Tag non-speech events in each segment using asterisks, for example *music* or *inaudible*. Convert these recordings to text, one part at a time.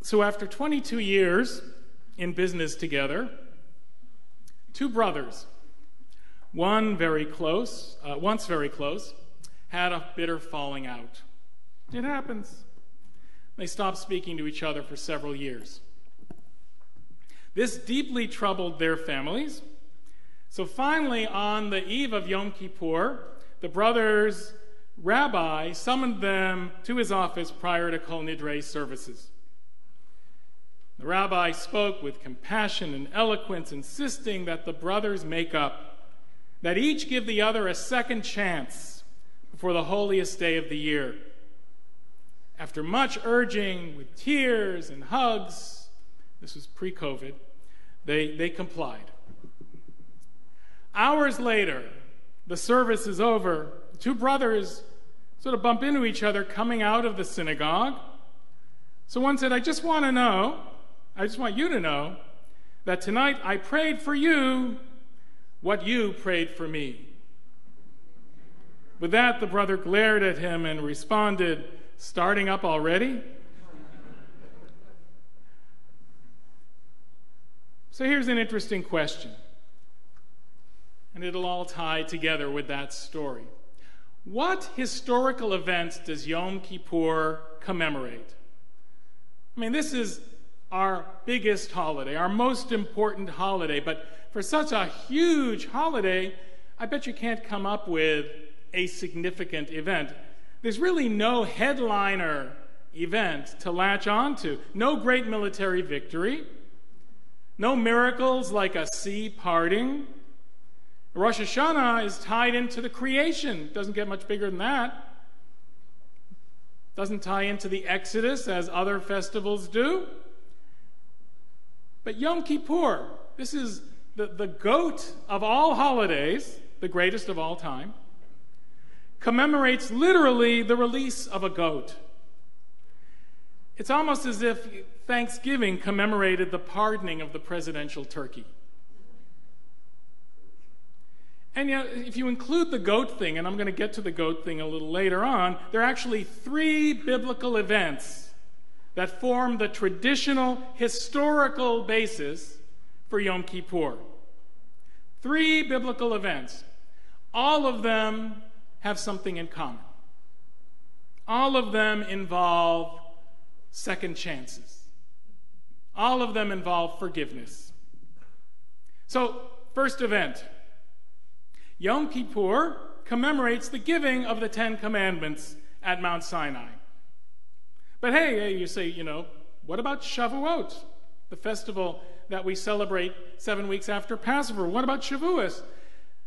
So, after 22 years in business together, two brothers, one very close, uh, once very close, had a bitter falling out. It happens. They stopped speaking to each other for several years. This deeply troubled their families. So finally, on the eve of Yom Kippur, the brothers' rabbi summoned them to his office prior to Kol Nidre services. The rabbi spoke with compassion and eloquence, insisting that the brothers make up, that each give the other a second chance before the holiest day of the year. After much urging, with tears and hugs, this was pre COVID, they, they complied. Hours later, the service is over. The two brothers sort of bump into each other coming out of the synagogue. So one said, I just want to know, I just want you to know that tonight I prayed for you what you prayed for me. With that, the brother glared at him and responded, Starting up already? So here's an interesting question, and it'll all tie together with that story. What historical events does Yom Kippur commemorate? I mean, this is our biggest holiday, our most important holiday, but for such a huge holiday, I bet you can't come up with a significant event. There's really no headliner event to latch onto, no great military victory, no miracles like a sea parting. Rosh Hashanah is tied into the creation, doesn't get much bigger than that. Doesn't tie into the Exodus as other festivals do. But Yom Kippur, this is the, the goat of all holidays, the greatest of all time commemorates literally the release of a goat. It's almost as if Thanksgiving commemorated the pardoning of the presidential turkey. And you know, if you include the goat thing, and I'm going to get to the goat thing a little later on, there are actually three biblical events that form the traditional historical basis for Yom Kippur. Three biblical events. All of them have something in common. All of them involve second chances. All of them involve forgiveness. So, first event Yom Kippur commemorates the giving of the Ten Commandments at Mount Sinai. But hey, you say, you know, what about Shavuot, the festival that we celebrate seven weeks after Passover? What about Shavuos?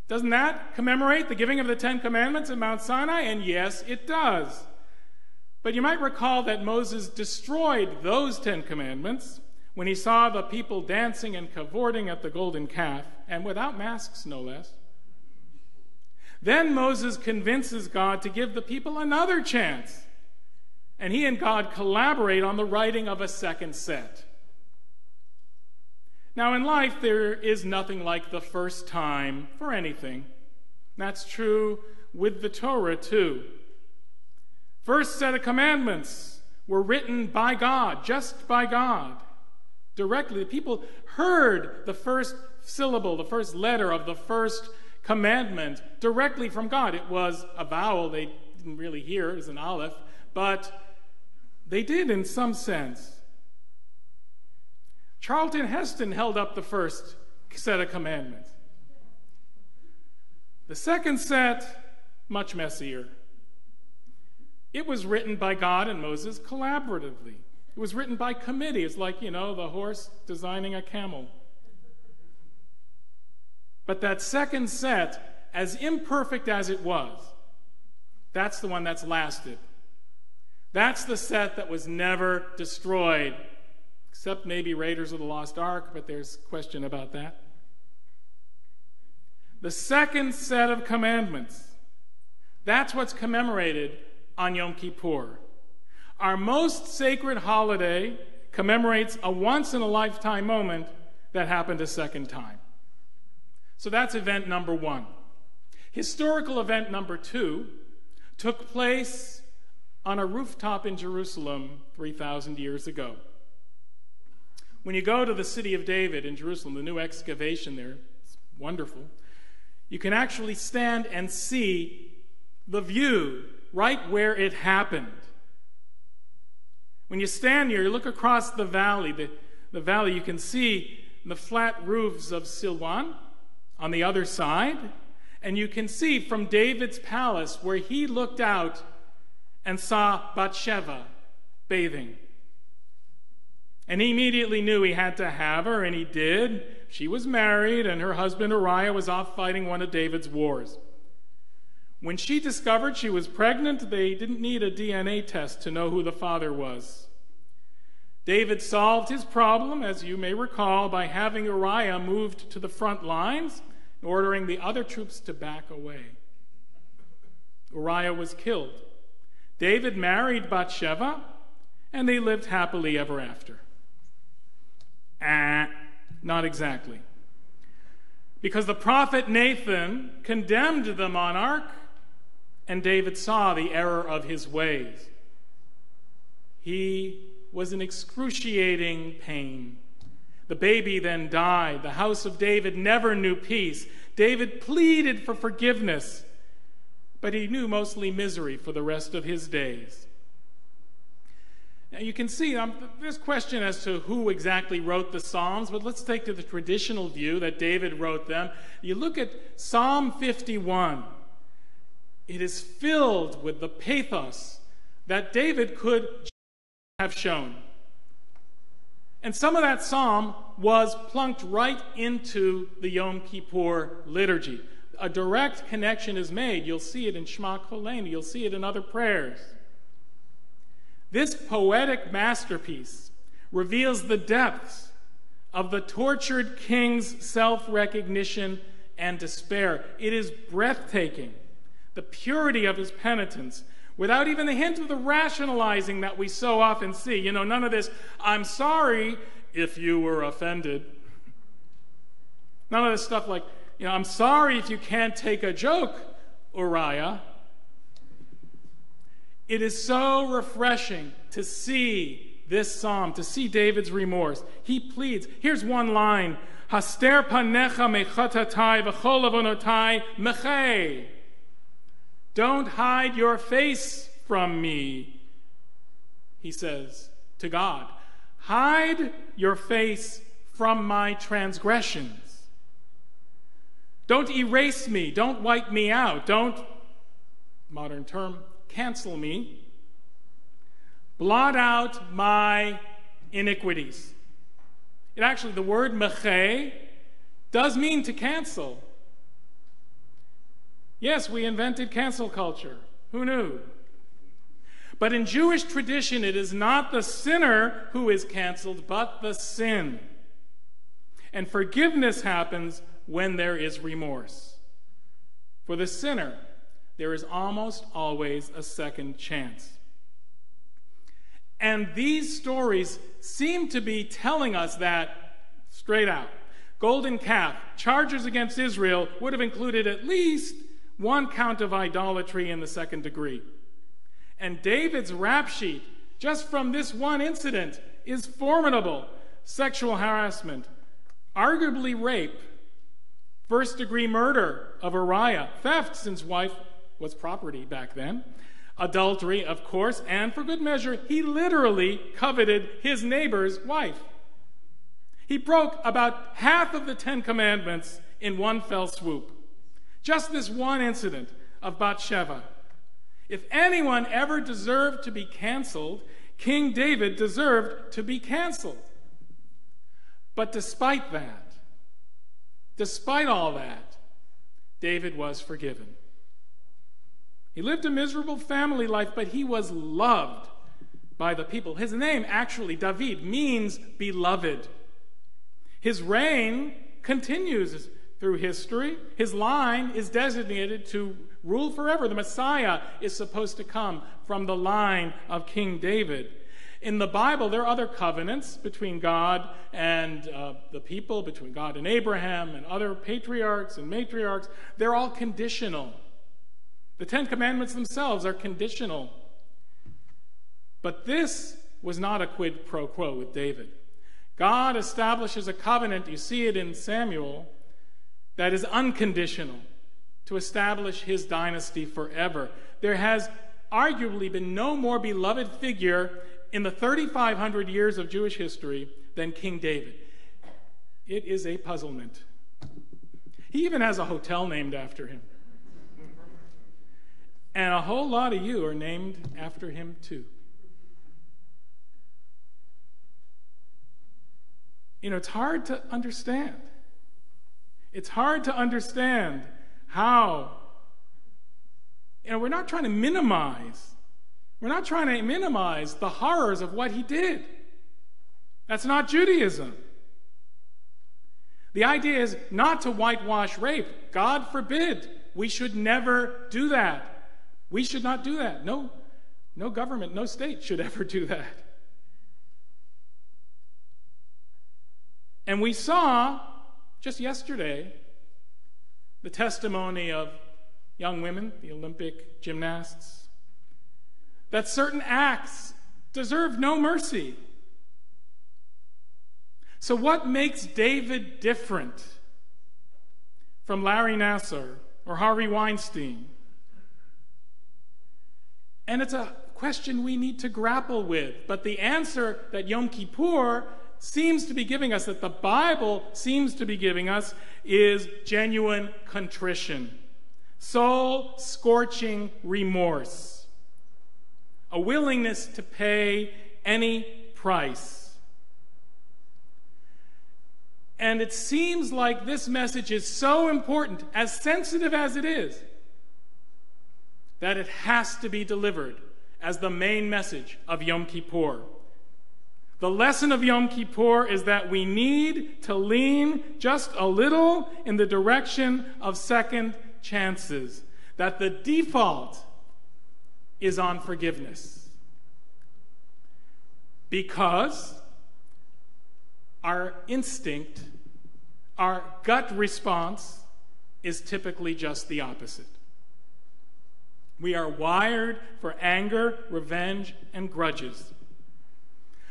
Doesn't that commemorate the giving of the Ten Commandments at Mount Sinai? And yes, it does. But you might recall that Moses destroyed those Ten Commandments when he saw the people dancing and cavorting at the golden calf, and without masks, no less. Then Moses convinces God to give the people another chance, and he and God collaborate on the writing of a second set. Now, in life, there is nothing like the first time for anything. That's true with the Torah, too. First set of commandments were written by God, just by God, directly. The people heard the first syllable, the first letter of the first commandment directly from God. It was a vowel they didn't really hear, it was an aleph, but they did in some sense. Charlton Heston held up the first set of commandments. The second set, much messier. It was written by God and Moses collaboratively. It was written by committee. It's like, you know, the horse designing a camel. But that second set, as imperfect as it was, that's the one that's lasted. That's the set that was never destroyed except maybe Raiders of the Lost Ark, but there's question about that. The second set of commandments, that's what's commemorated on Yom Kippur. Our most sacred holiday commemorates a once in a lifetime moment that happened a second time. So that's event number one. Historical event number two took place on a rooftop in Jerusalem 3,000 years ago. When you go to the city of David in Jerusalem, the new excavation there, it's wonderful, you can actually stand and see the view right where it happened. When you stand here, you look across the valley, the, the valley, you can see the flat roofs of Silwan on the other side, and you can see from David's palace where he looked out and saw Bathsheba bathing. And he immediately knew he had to have her, and he did. She was married, and her husband Uriah was off fighting one of David's wars. When she discovered she was pregnant, they didn't need a DNA test to know who the father was. David solved his problem, as you may recall, by having Uriah moved to the front lines and ordering the other troops to back away. Uriah was killed. David married Bathsheba, and they lived happily ever after. Ah, not exactly. Because the prophet Nathan condemned the monarch, and David saw the error of his ways. He was in excruciating pain. The baby then died. The house of David never knew peace. David pleaded for forgiveness, but he knew mostly misery for the rest of his days. Now you can see um, there's question as to who exactly wrote the Psalms, but let's take to the traditional view that David wrote them. You look at Psalm 51. It is filled with the pathos that David could have shown. And some of that psalm was plunked right into the Yom Kippur liturgy. A direct connection is made. You'll see it in Shema Kolenu. You'll see it in other prayers. This poetic masterpiece reveals the depths of the tortured king's self recognition and despair. It is breathtaking. The purity of his penitence, without even the hint of the rationalizing that we so often see. You know, none of this, I'm sorry if you were offended. None of this stuff like, you know, I'm sorry if you can't take a joke, Uriah. It is so refreshing to see this psalm, to see David's remorse. He pleads. Here's one line. Haster panecha mechatatai v'chol avonotai mechei. Don't hide your face from me, he says to God. Hide your face from my transgressions. Don't erase me. Don't wipe me out. Don't, modern term, cancel me. Blot out my iniquities. It actually, the word meche does mean to cancel. Yes, we invented cancel culture. Who knew? But in Jewish tradition, it is not the sinner who is canceled, but the sin. And forgiveness happens when there is remorse. For the sinner, there is almost always a second chance. And these stories seem to be telling us that straight out. Golden calf, charges against Israel would have included at least one count of idolatry in the second degree. And David's rap sheet, just from this one incident, is formidable sexual harassment, arguably rape, first degree murder of Uriah, theft since wife was property back then. Adultery, of course, and for good measure, he literally coveted his neighbor's wife. He broke about half of the Ten Commandments in one fell swoop. Just this one incident of Bathsheba. If anyone ever deserved to be canceled, King David deserved to be canceled. But despite that, despite all that, David was forgiven. He lived a miserable family life, but he was loved by the people. His name, actually, David, means beloved. His reign continues through history. His line is designated to rule forever. The Messiah is supposed to come from the line of King David. In the Bible, there are other covenants between God and uh, the people, between God and Abraham and other patriarchs and matriarchs. They're all conditional. The Ten Commandments themselves are conditional. But this was not a quid pro quo with David. God establishes a covenant, you see it in Samuel, that is unconditional to establish his dynasty forever. There has arguably been no more beloved figure in the 3,500 years of Jewish history than King David. It is a puzzlement. He even has a hotel named after him. And a whole lot of you are named after him too. You know, it's hard to understand. It's hard to understand how. You know, we're not trying to minimize. We're not trying to minimize the horrors of what he did. That's not Judaism. The idea is not to whitewash rape. God forbid. We should never do that. We should not do that. No, no government, no state should *laughs* ever do that. And we saw just yesterday the testimony of young women, the Olympic gymnasts, that certain acts deserve no mercy. So, what makes David different from Larry Nassar or Harvey Weinstein? And it's a question we need to grapple with. But the answer that Yom Kippur seems to be giving us, that the Bible seems to be giving us, is genuine contrition, soul scorching remorse, a willingness to pay any price and it seems like this message is so important, as sensitive as it is, that it has to be delivered as the main message of Yom Kippur. The lesson of Yom Kippur is that we need to lean just a little in the direction of second chances, that the default is on forgiveness. Because our instinct our gut response is typically just the opposite. We are wired for anger, revenge, and grudges.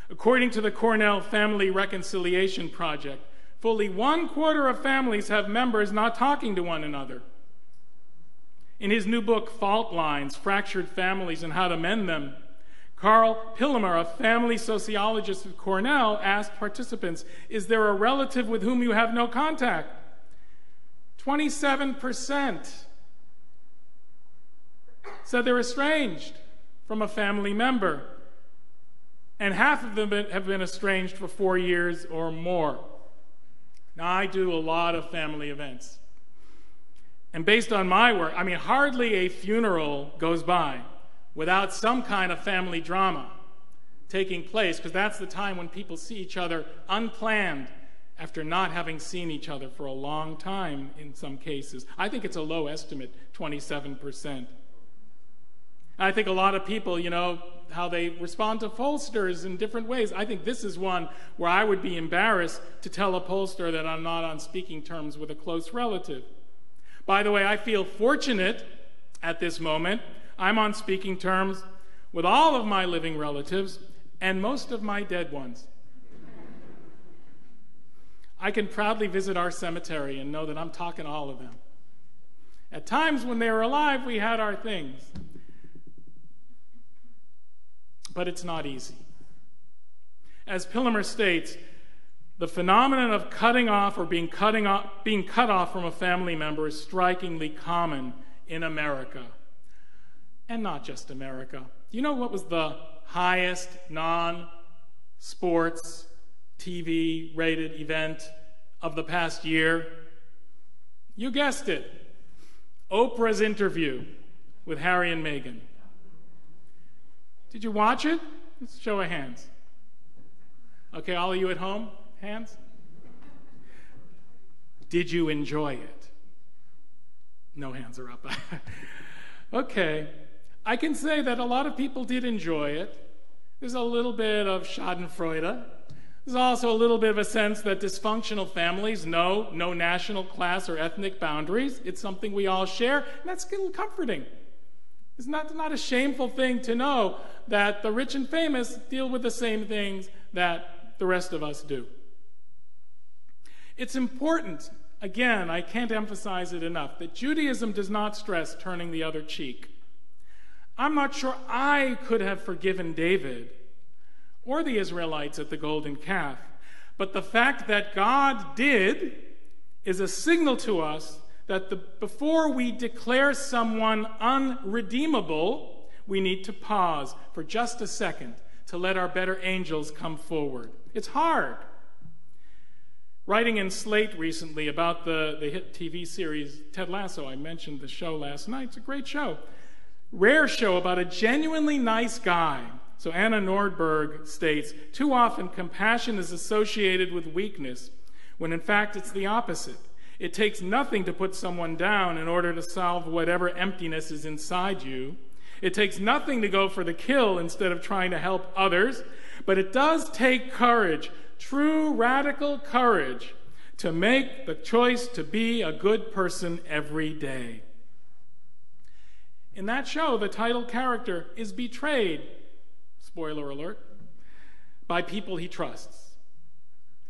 According to the Cornell Family Reconciliation Project, fully one quarter of families have members not talking to one another. In his new book, Fault Lines Fractured Families and How to Mend Them, Karl Pillemer, a family sociologist at Cornell, asked participants Is there a relative with whom you have no contact? 27% said they're estranged from a family member, and half of them have been estranged for four years or more. Now, I do a lot of family events. And based on my work, I mean, hardly a funeral goes by without some kind of family drama taking place, because that's the time when people see each other unplanned after not having seen each other for a long time in some cases. I think it's a low estimate, 27%. I think a lot of people, you know, how they respond to pollsters in different ways. I think this is one where I would be embarrassed to tell a pollster that I'm not on speaking terms with a close relative. By the way, I feel fortunate at this moment I'm on speaking terms with all of my living relatives and most of my dead ones. I can proudly visit our cemetery and know that I'm talking to all of them. At times when they were alive, we had our things. But it's not easy. As Pillemer states, the phenomenon of cutting off or being, cutting off, being cut off from a family member is strikingly common in America and not just America. You know what was the highest non sports TV rated event of the past year? You guessed it Oprah's interview with Harry and Meghan. Did you watch it? Let's show of hands. Okay, all of you at home, hands? Did you enjoy it? No hands are up. *laughs* okay. I can say that a lot of people did enjoy it. There's a little bit of Schadenfreude. There's also a little bit of a sense that dysfunctional families know no national class or ethnic boundaries. It's something we all share, and that's a little comforting. It's not, not a shameful thing to know that the rich and famous deal with the same things that the rest of us do. It's important, again, I can't emphasize it enough, that Judaism does not stress turning the other cheek. I'm not sure I could have forgiven David or the Israelites at the golden calf, but the fact that God did is a signal to us that the, before we declare someone unredeemable, we need to pause for just a second to let our better angels come forward. It's hard. Writing in Slate recently about the, the hit TV series Ted Lasso, I mentioned the show last night. It's a great show. Rare show about a genuinely nice guy. So Anna Nordberg states Too often, compassion is associated with weakness, when in fact it's the opposite. It takes nothing to put someone down in order to solve whatever emptiness is inside you. It takes nothing to go for the kill instead of trying to help others. But it does take courage, true radical courage, to make the choice to be a good person every day. In that show, the title character is betrayed, spoiler alert, by people he trusts.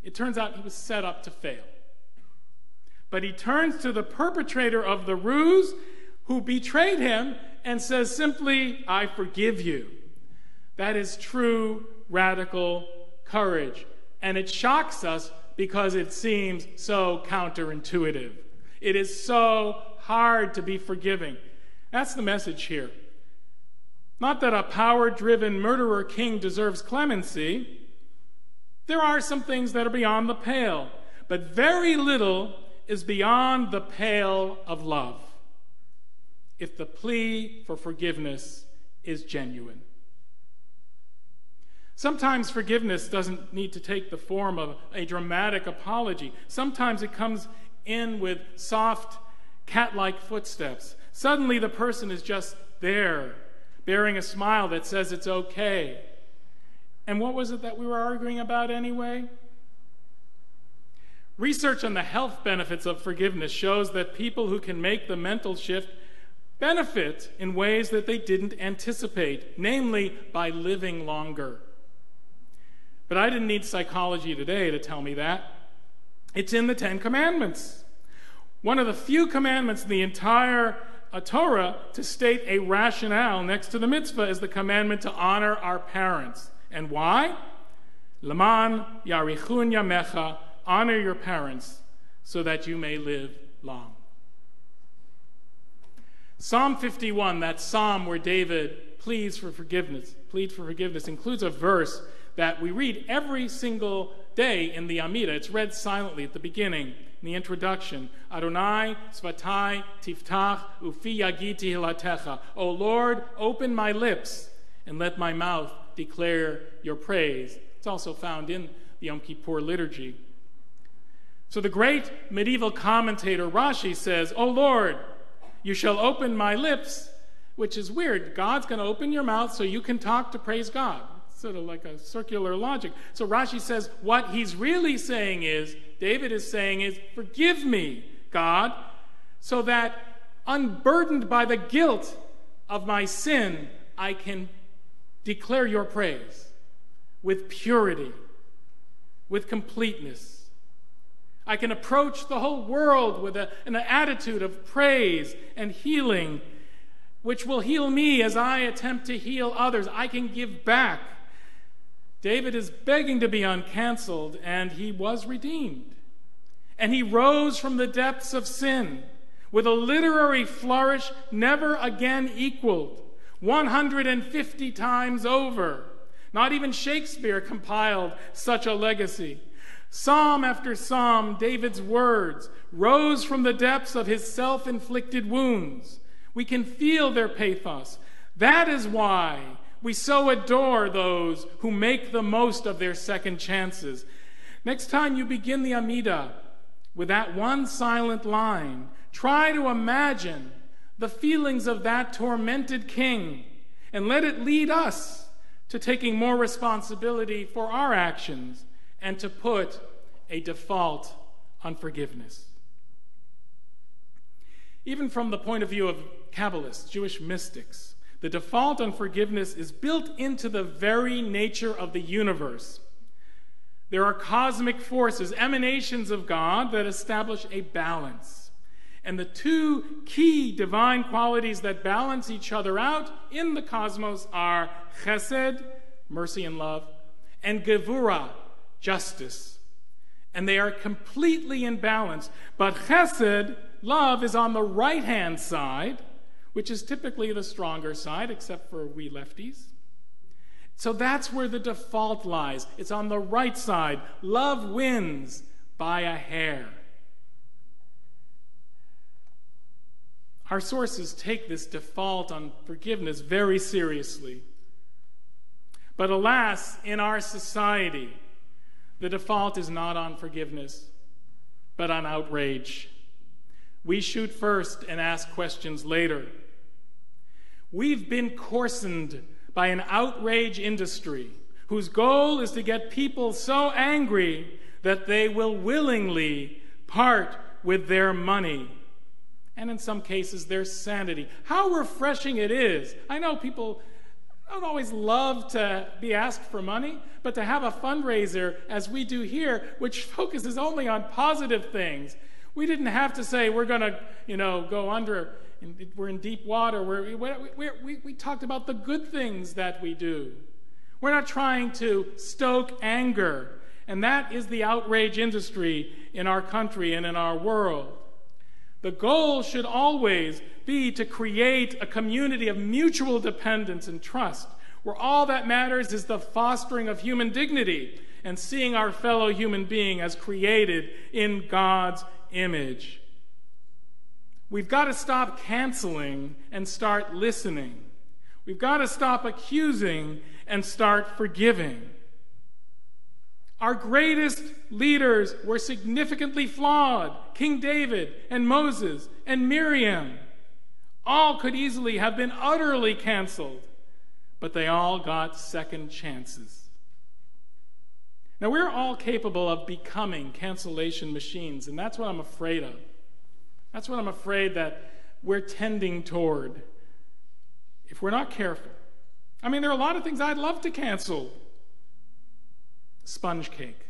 It turns out he was set up to fail. But he turns to the perpetrator of the ruse who betrayed him and says simply, I forgive you. That is true radical courage. And it shocks us because it seems so counterintuitive. It is so hard to be forgiving. That's the message here. Not that a power driven murderer king deserves clemency. There are some things that are beyond the pale, but very little is beyond the pale of love if the plea for forgiveness is genuine. Sometimes forgiveness doesn't need to take the form of a dramatic apology. Sometimes it comes in with soft, cat like footsteps. Suddenly the person is just there, bearing a smile that says it's okay. And what was it that we were arguing about anyway? Research on the health benefits of forgiveness shows that people who can make the mental shift benefit in ways that they didn't anticipate, namely by living longer. But I didn't need psychology today to tell me that. It's in the Ten Commandments. One of the few commandments in the entire uh, Torah to state a rationale next to the mitzvah is the commandment to honor our parents. And why? Laman yarichun yamecha, honor your parents so that you may live long. Psalm 51, that psalm where David pleads for forgiveness, pleads for forgiveness, includes a verse that we read every single day in the Amida. It's read silently at the beginning, in the introduction. Adonai, Svatai, Tiftach, Ufi Yagiti Hilatecha. O Lord, open my lips and let my mouth declare your praise. It's also found in the Yom Kippur liturgy. So the great medieval commentator Rashi says, O Lord, you shall open my lips, which is weird. God's going to open your mouth so you can talk to praise God. Sort of like a circular logic. So Rashi says what he's really saying is, David is saying is, forgive me, God, so that unburdened by the guilt of my sin, I can declare your praise with purity, with completeness. I can approach the whole world with a, an attitude of praise and healing, which will heal me as I attempt to heal others. I can give back. David is begging to be uncanceled, and he was redeemed. And he rose from the depths of sin with a literary flourish never again equaled, 150 times over. Not even Shakespeare compiled such a legacy. Psalm after psalm, David's words rose from the depths of his self inflicted wounds. We can feel their pathos. That is why we so adore those who make the most of their second chances. Next time you begin the Amida with that one silent line, try to imagine the feelings of that tormented king and let it lead us to taking more responsibility for our actions and to put a default on forgiveness. Even from the point of view of Kabbalists, Jewish mystics, the default on forgiveness is built into the very nature of the universe. There are cosmic forces, emanations of God, that establish a balance. And the two key divine qualities that balance each other out in the cosmos are chesed, mercy and love, and gevura, justice. And they are completely in balance. But chesed, love, is on the right hand side, which is typically the stronger side, except for we lefties. So that's where the default lies. It's on the right side. Love wins by a hair. Our sources take this default on forgiveness very seriously. But alas, in our society, the default is not on forgiveness, but on outrage. We shoot first and ask questions later. We've been coarsened by an outrage industry whose goal is to get people so angry that they will willingly part with their money and in some cases their sanity. How refreshing it is. I know people don't always love to be asked for money, but to have a fundraiser as we do here, which *laughs* focuses only on positive things. We didn't have to say we're going to, you know, go under we're in deep water. We're, we we, we talked about the good things that we do. We're not trying to stoke anger. And that is the outrage industry in our country and in our world. The goal should always be to create a community of mutual dependence and trust, where all that matters is the fostering of human dignity and seeing our fellow human being as created in God's image. We've got to stop canceling and start listening. We've got to stop accusing and start forgiving. Our greatest leaders were significantly flawed King David and Moses and Miriam. All could easily have been utterly canceled, but they all got second chances. Now, we're all capable of becoming cancellation machines, and that's what I'm afraid of. That's what I'm afraid that we're tending toward if we're not careful. I mean, there are a lot of things I'd love to cancel. Sponge cake.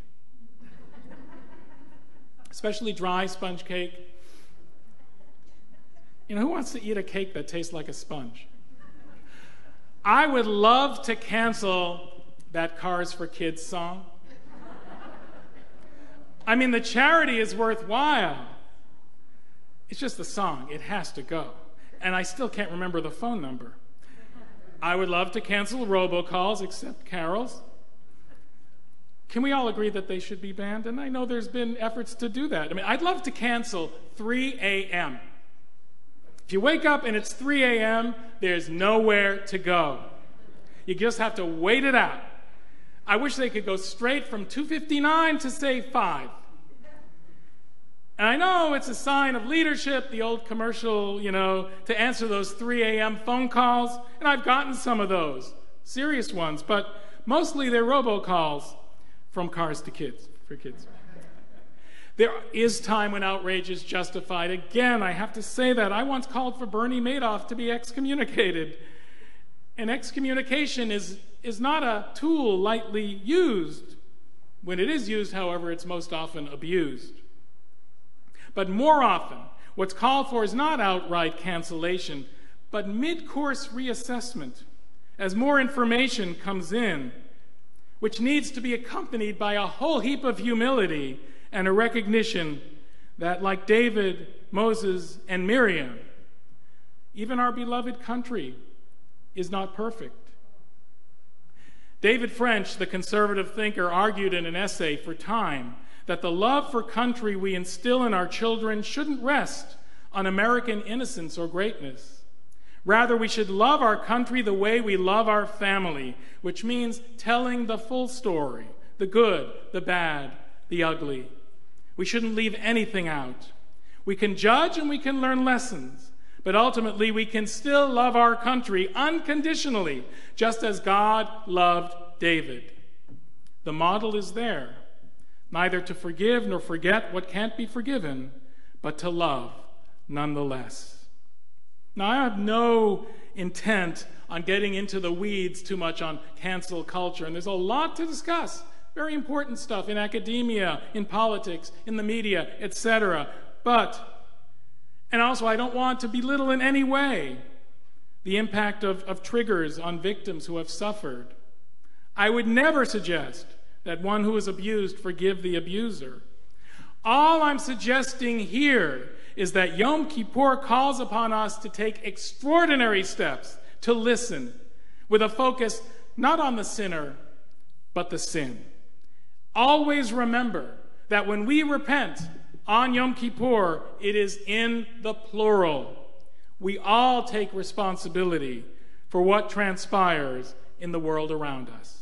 Especially dry sponge cake. You know, who wants to eat a cake that tastes like a sponge? I would love to cancel that Cars for Kids song. I mean, the charity is worthwhile. It's just the song. It has to go. And I still can't remember the phone number. I would love to cancel robocalls, except Carol's. Can we all agree that they should be banned? And I know there's been efforts to do that. I mean, I'd love to cancel 3 a.m. If you wake up and it's 3 a.m., there's nowhere to go. You just have to wait it out. I wish they could go straight from 259 to say 5. And I know it's a sign of leadership, the old commercial, you know, to answer those 3 a.m. phone calls. And I've gotten some of those, serious ones, but mostly they're robocalls from cars to kids, for kids. There is time when outrage is justified. Again, I have to say that. I once called for Bernie Madoff to be excommunicated. And excommunication is, is not a tool lightly used. When it is used, however, it's most often abused. But more often, what's called for is not outright cancellation, but mid course reassessment as more information comes in, which needs to be accompanied by a whole heap of humility and a recognition that, like David, Moses, and Miriam, even our beloved country is not perfect. David French, the conservative thinker, argued in an essay for Time that the love for country we instill in our children shouldn't rest on American innocence or greatness. Rather, we should love our country the way we love our family, which means telling the full story the good, the bad, the ugly. We shouldn't leave anything out. We can judge and we can learn lessons, but ultimately we can still love our country unconditionally, just as God loved David. The model is there neither to forgive nor forget what can't be forgiven, but to love nonetheless. Now, I have no intent on getting into the weeds too much on cancel culture, and there's a lot to discuss. very important stuff in academia, in politics, in the media, etc. But, and also, I don't want to belittle in any way the impact of, of triggers on victims who have suffered. I would never suggest that one who is abused forgive the abuser. All I'm suggesting here is that Yom Kippur calls upon us to take extraordinary steps to listen with a focus not on the sinner, but the sin. Always remember that when we repent on Yom Kippur, it is in the plural. We all take responsibility for what transpires in the world around us.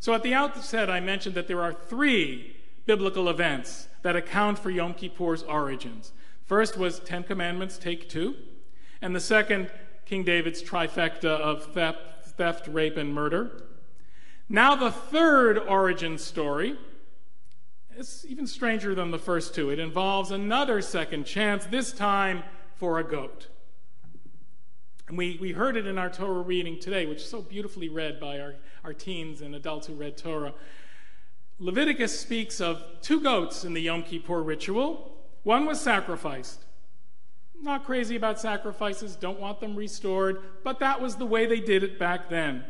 So at the outset, I mentioned that there are three biblical events that account for Yom Kippur's origins. First was Ten Commandments, take two, and the second, King David's trifecta of theft, theft rape, and murder. Now, the third origin story is even stranger than the first two. It involves another second chance, this time for a goat. And we, we heard it in our Torah reading today, which is so beautifully read by our, our teens and adults who read Torah. Leviticus speaks of two goats in the Yom Kippur ritual. One was sacrificed. Not crazy about sacrifices, don't want them restored, but that was the way they did it back then.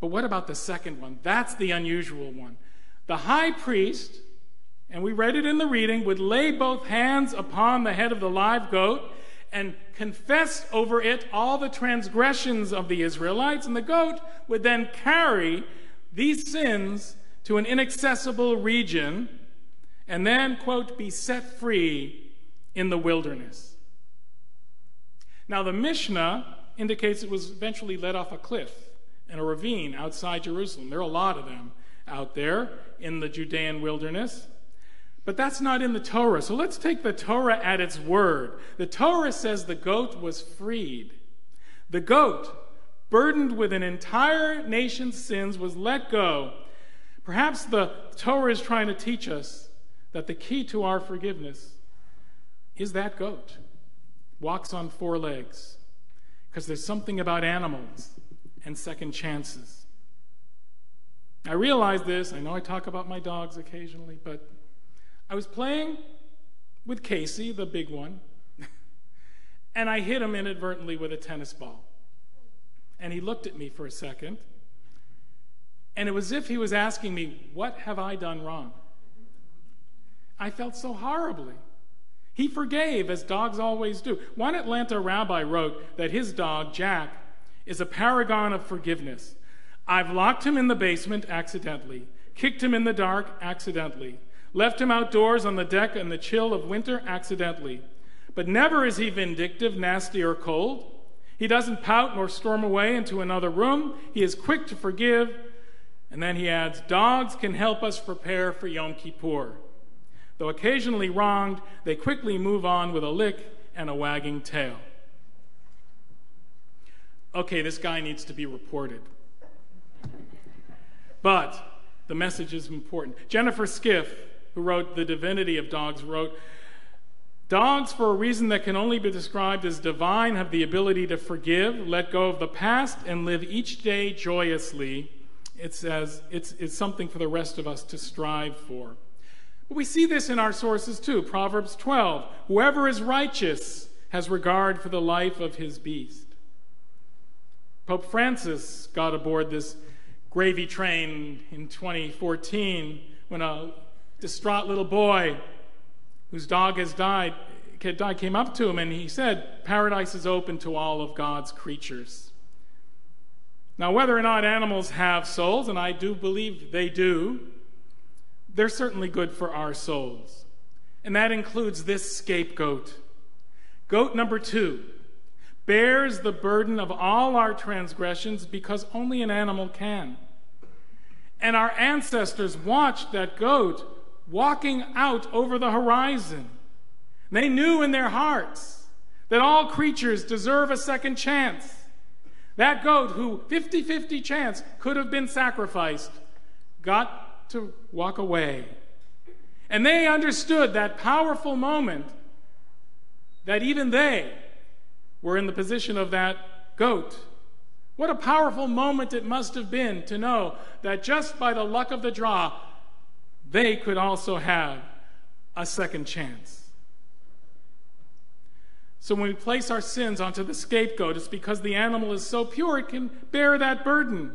But what about the second one? That's the unusual one. The high priest, and we read it in the reading, would lay both hands upon the head of the live goat and confessed over it all the transgressions of the Israelites, and the goat would then carry these sins to an inaccessible region and then, quote, be set free in the wilderness. Now, the Mishnah indicates it was eventually led off a cliff and a ravine outside Jerusalem. There are a lot of them out there in the Judean wilderness. But that's not in the Torah. So let's take the Torah at its word. The Torah says the goat was freed. The goat, burdened with an entire nation's sins, was let go. Perhaps the Torah is trying to teach us that the key to our forgiveness is that goat. Walks on four legs. Because there's something about animals and second chances. I realize this. I know I talk about my dogs occasionally, but I was playing with Casey, the big one, *laughs* and I hit him inadvertently with a tennis ball. And he looked at me for a second, and it was as if he was asking me, What have I done wrong? I felt so horribly. He forgave, as dogs always do. One Atlanta rabbi wrote that his dog, Jack, is a paragon of forgiveness. I've locked him in the basement accidentally, kicked him in the dark accidentally, left him outdoors on the deck in the chill of winter accidentally. But never is he vindictive, nasty, or cold. He doesn't pout nor storm away into another room. He is quick to forgive. And then he adds, Dogs can help us prepare for Yom Kippur. Though occasionally wronged, they quickly move on with a lick and a wagging tail okay, this guy needs to be reported. But the message is important. Jennifer Skiff, who wrote The Divinity of Dogs, wrote Dogs, for a reason that can only be described as divine, have the ability to forgive, let go of the past, and live each day joyously. It says it's, it's something for the rest of us to strive for. But we see this in our sources too. Proverbs 12 Whoever is righteous has regard for the life of his beast. Pope Francis got aboard this gravy train in 2014 when a distraught little boy whose dog has died, died came up to him and he said, Paradise is open to all of God's creatures. Now, whether or not animals have souls, and I do believe they do, they're certainly good for our souls. And that includes this scapegoat. Goat number two bears the burden of all our transgressions because only an animal can. And our ancestors watched that goat walking out over the horizon. They knew in their hearts that all creatures deserve a second chance. That goat, who 50 50 chance could have been sacrificed, got to walk away. And they understood that powerful moment that even they were in the position of that goat What a powerful moment it must have been to know that just by the luck of the draw, they could also have a second chance. So when we place our sins onto the scapegoat, it's because the animal is so pure it can bear that burden.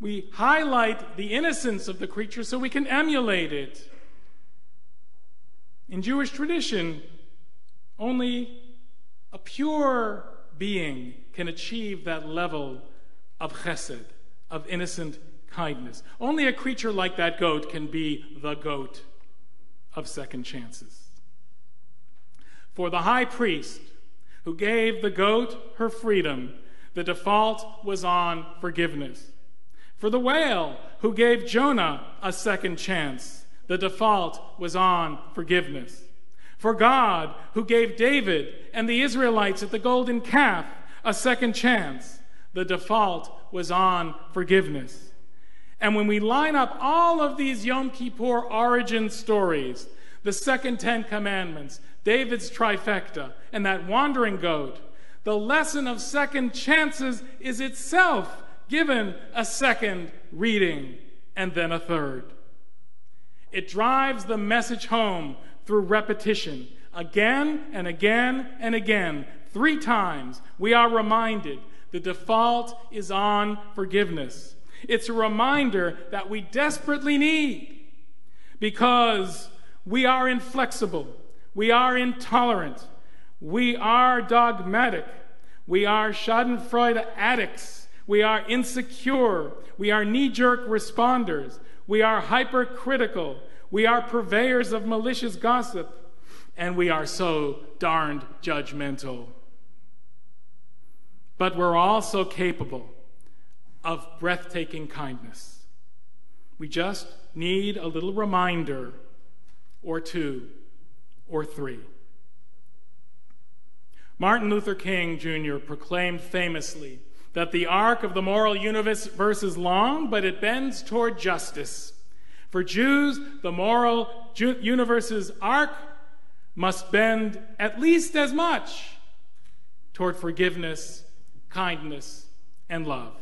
We highlight the innocence of the creature so we can emulate it. In Jewish tradition, only a pure being can achieve that level of chesed, of innocent kindness. Only a creature like that goat can be the goat of second chances. For the high priest who gave the goat her freedom, the default was on forgiveness. For the whale who gave Jonah a second chance, the default was on forgiveness. For God who gave David and the Israelites at the golden calf a second chance, the default was on forgiveness. And when we line up all of these Yom Kippur origin stories, the second Ten Commandments, David's trifecta, and that wandering goat, the lesson of second chances is itself given a second reading and then a third. It drives the message home through repetition. Again and again and again, three times, we are reminded the default is on forgiveness. It's a reminder that we desperately need. Because we are inflexible, we are intolerant, we are dogmatic, we are Schadenfreude addicts, we are insecure, we are knee jerk responders, we are hypercritical, we are purveyors of malicious gossip, and we are so darned judgmental. But we're also capable of breathtaking kindness. We just need a little reminder or two or three. Martin Luther King Jr. proclaimed famously that the arc of the moral universe is long, but it bends toward justice. For Jews, the moral universe's arc must bend at least as much toward forgiveness, kindness, and love.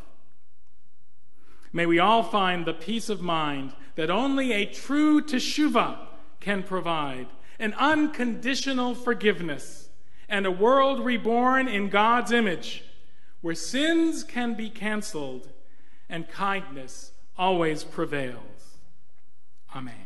May we all find the peace of mind that only a true teshuvah can provide an unconditional forgiveness and a world reborn in God's image where sins can be canceled and kindness always prevails. Amen.